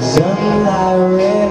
sunlight red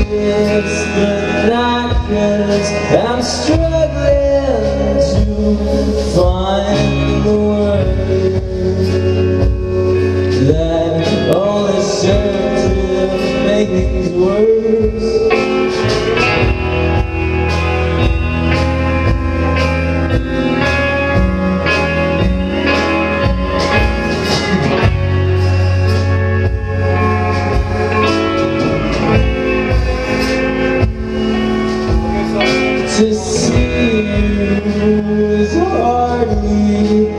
It's the darkness, I'm strong.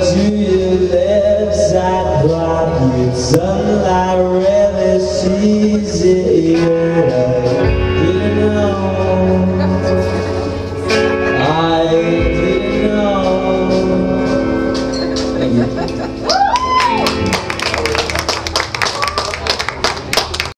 to your lips I brought you sunlight really sees it